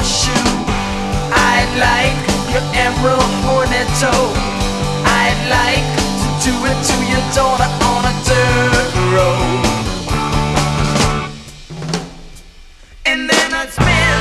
horseshoe. I'd like your emerald hornet toe. I'd like to do it to your daughter on a dirt road. And then I'd spin.